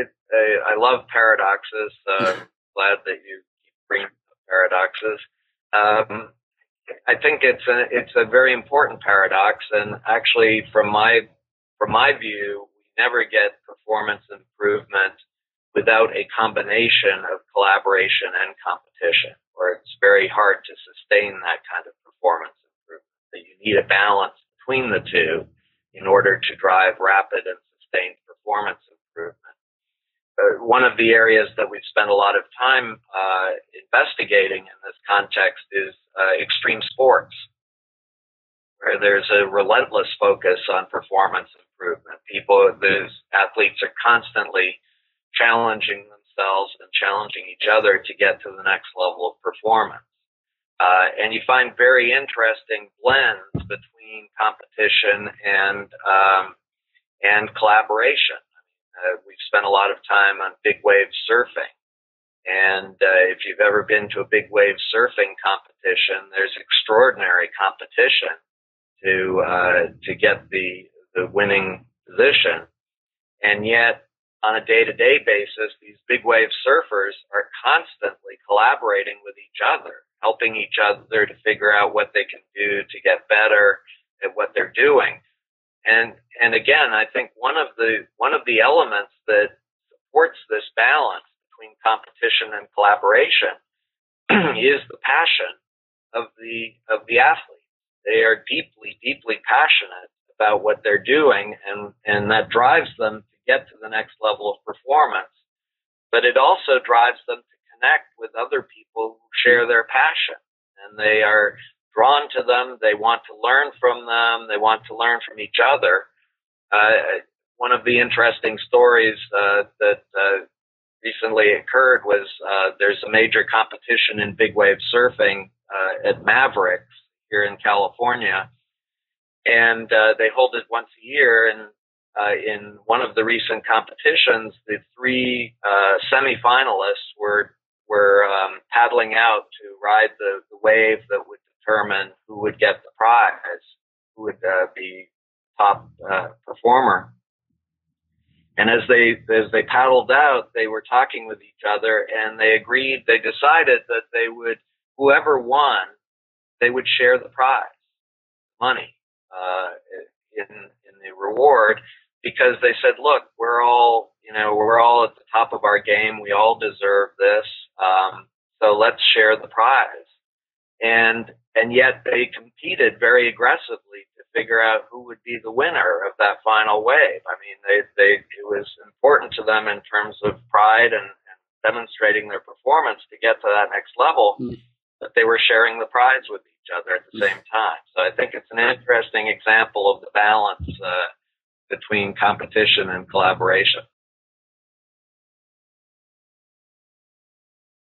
it, I, I love paradoxes. Uh, glad that you keep bringing paradoxes. Um, I think it's a it's a very important paradox, and actually, from my from my view, we never get performance improvement without a combination of collaboration and competition, or it's very hard to sustain that kind of performance improvement. So you need a balance between the two in order to drive rapid and sustained performance improvement. Uh, one of the areas that we've spent a lot of time uh, investigating in this context is uh, extreme sports, where there's a relentless focus on performance improvement. People, those athletes are constantly challenging themselves and challenging each other to get to the next level of performance. Uh, and you find very interesting blends between competition and um, and collaboration. Uh, we've spent a lot of time on big wave surfing, and uh, if you've ever been to a big wave surfing competition, there's extraordinary competition to uh, to get the the winning position, and yet on a day to day basis, these big wave surfers are constantly collaborating with each other helping each other to figure out what they can do to get better at what they're doing. And and again, I think one of the one of the elements that supports this balance between competition and collaboration is the passion of the of the athlete. They are deeply, deeply passionate about what they're doing and, and that drives them to get to the next level of performance. But it also drives them to connect with other people who share their passion and they are drawn to them. They want to learn from them. They want to learn from each other. Uh, one of the interesting stories uh, that uh, recently occurred was uh, there's a major competition in big wave surfing uh, at Mavericks here in California, and uh, they hold it once a year. And in one of the recent competitions, the three semifinalists were were um, paddling out to ride the, the wave that would determine who would get the prize, who would uh, be top uh, performer. And as they as they paddled out, they were talking with each other, and they agreed. They decided that they would, whoever won, they would share the prize, money, uh, in in the reward, because they said, look, we're all you know we're all at the top of our game. We all deserve this. Um, so let's share the prize. And, and yet they competed very aggressively to figure out who would be the winner of that final wave. I mean, they, they, it was important to them in terms of pride and, and demonstrating their performance to get to that next level, mm. but they were sharing the prize with each other at the mm. same time. So I think it's an interesting example of the balance, uh, between competition and collaboration.